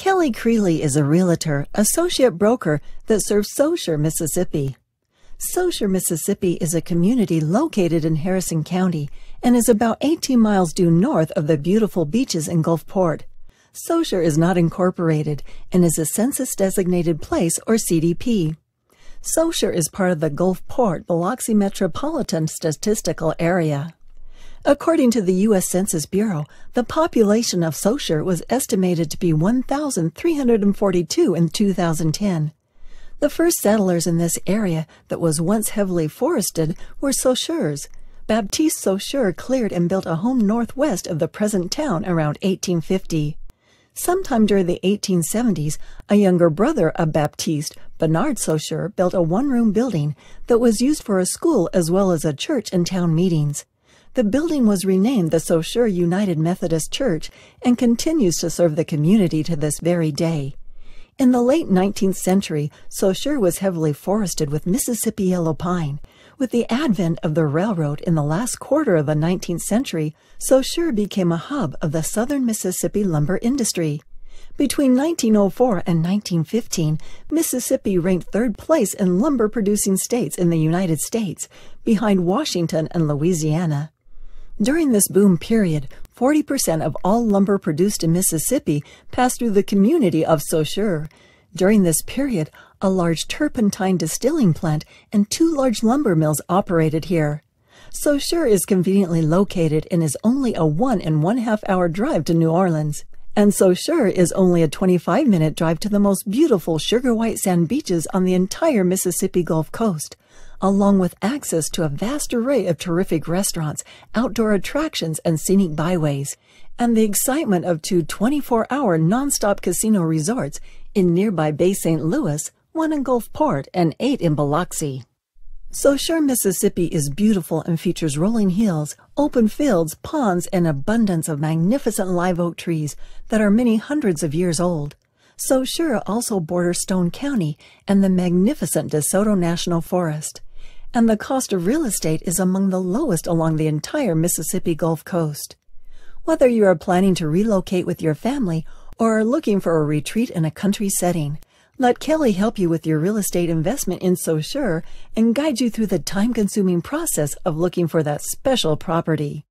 Kelly Creely is a realtor, associate broker that serves Saucier, Mississippi. Saucier, Mississippi is a community located in Harrison County and is about 18 miles due north of the beautiful beaches in Gulfport. Saucier is not incorporated and is a census designated place or CDP. Saucier is part of the Gulfport Biloxi Metropolitan Statistical Area. According to the U.S. Census Bureau, the population of Saucier was estimated to be 1,342 in 2010. The first settlers in this area that was once heavily forested were Sauciers. Baptiste Saucier cleared and built a home northwest of the present town around 1850. Sometime during the 1870s, a younger brother of Baptiste, Bernard Saucier, built a one-room building that was used for a school as well as a church and town meetings. The building was renamed the Saucier United Methodist Church and continues to serve the community to this very day. In the late 19th century, Saucier was heavily forested with Mississippi yellow pine. With the advent of the railroad in the last quarter of the 19th century, Saucier became a hub of the southern Mississippi lumber industry. Between 1904 and 1915, Mississippi ranked third place in lumber producing states in the United States, behind Washington and Louisiana. During this boom period, 40% of all lumber produced in Mississippi passed through the community of Saucier. During this period, a large turpentine distilling plant and two large lumber mills operated here. Saucier is conveniently located and is only a one and one half hour drive to New Orleans. And Saucier is only a 25 minute drive to the most beautiful sugar white sand beaches on the entire Mississippi Gulf Coast along with access to a vast array of terrific restaurants, outdoor attractions, and scenic byways, and the excitement of two 24-hour nonstop casino resorts in nearby Bay St. Louis, one in Gulfport, and eight in Biloxi. Saucier, Mississippi is beautiful and features rolling hills, open fields, ponds, and abundance of magnificent live oak trees that are many hundreds of years old. Saucier also borders Stone County and the magnificent DeSoto National Forest and the cost of real estate is among the lowest along the entire Mississippi Gulf Coast. Whether you are planning to relocate with your family or are looking for a retreat in a country setting, let Kelly help you with your real estate investment in Saucier and guide you through the time-consuming process of looking for that special property.